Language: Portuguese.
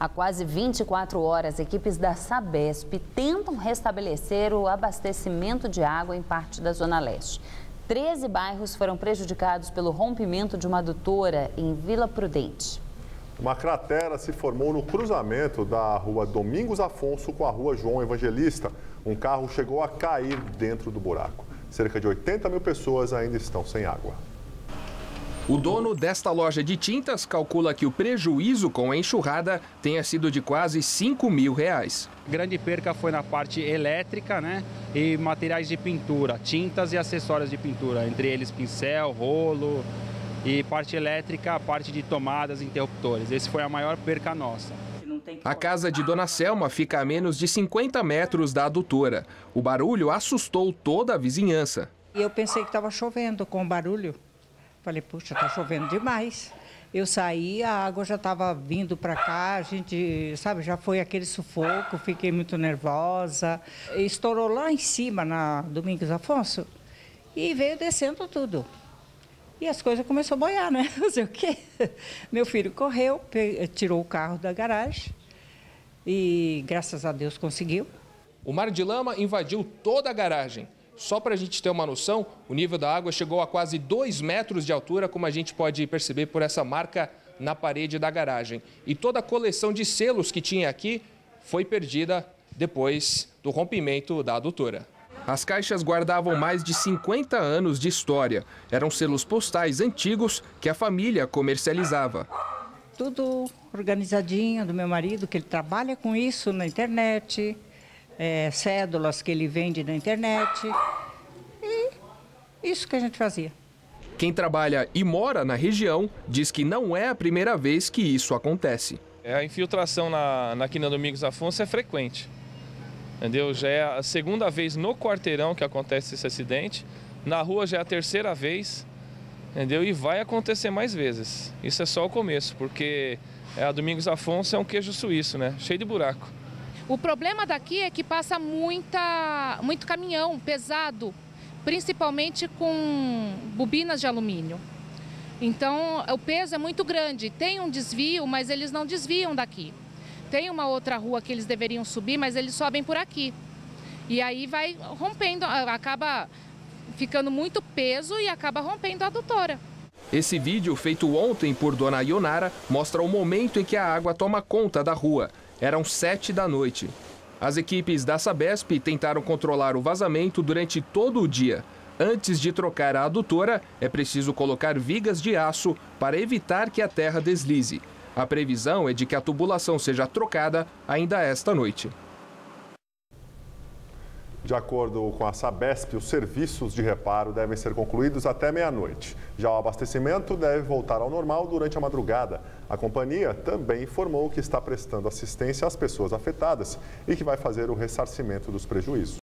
Há quase 24 horas, equipes da Sabesp tentam restabelecer o abastecimento de água em parte da Zona Leste. 13 bairros foram prejudicados pelo rompimento de uma adutora em Vila Prudente. Uma cratera se formou no cruzamento da rua Domingos Afonso com a rua João Evangelista. Um carro chegou a cair dentro do buraco. Cerca de 80 mil pessoas ainda estão sem água. O dono desta loja de tintas calcula que o prejuízo com a enxurrada tenha sido de quase 5 mil reais. Grande perca foi na parte elétrica né, e materiais de pintura, tintas e acessórios de pintura, entre eles pincel, rolo e parte elétrica, parte de tomadas, interruptores. Esse foi a maior perca nossa. A casa de Dona Selma fica a menos de 50 metros da adutora. O barulho assustou toda a vizinhança. Eu pensei que estava chovendo com o barulho. Falei, puxa, está chovendo demais. Eu saí, a água já estava vindo para cá, a gente, sabe, já foi aquele sufoco, fiquei muito nervosa. Estourou lá em cima, na Domingos Afonso, e veio descendo tudo. E as coisas começaram a boiar, né? Fazer o quê? Meu filho correu, tirou o carro da garagem e, graças a Deus, conseguiu. O mar de lama invadiu toda a garagem. Só para a gente ter uma noção, o nível da água chegou a quase 2 metros de altura, como a gente pode perceber por essa marca na parede da garagem. E toda a coleção de selos que tinha aqui foi perdida depois do rompimento da adutora. As caixas guardavam mais de 50 anos de história. Eram selos postais antigos que a família comercializava. Tudo organizadinho do meu marido, que ele trabalha com isso na internet é, cédulas que ele vende na internet. Isso que a gente fazia. Quem trabalha e mora na região diz que não é a primeira vez que isso acontece. É, a infiltração na, na Quina Domingos Afonso é frequente. Entendeu? Já é a segunda vez no quarteirão que acontece esse acidente. Na rua já é a terceira vez. Entendeu? E vai acontecer mais vezes. Isso é só o começo, porque é, a Domingos Afonso é um queijo suíço, né? Cheio de buraco. O problema daqui é que passa muita, muito caminhão pesado, principalmente com bobinas de alumínio. Então, o peso é muito grande. Tem um desvio, mas eles não desviam daqui. Tem uma outra rua que eles deveriam subir, mas eles sobem por aqui. E aí vai rompendo, acaba ficando muito peso e acaba rompendo a adutora. Esse vídeo, feito ontem por Dona Ionara, mostra o momento em que a água toma conta da rua. Eram sete da noite. As equipes da Sabesp tentaram controlar o vazamento durante todo o dia. Antes de trocar a adutora, é preciso colocar vigas de aço para evitar que a terra deslize. A previsão é de que a tubulação seja trocada ainda esta noite. De acordo com a Sabesp, os serviços de reparo devem ser concluídos até meia-noite. Já o abastecimento deve voltar ao normal durante a madrugada. A companhia também informou que está prestando assistência às pessoas afetadas e que vai fazer o ressarcimento dos prejuízos.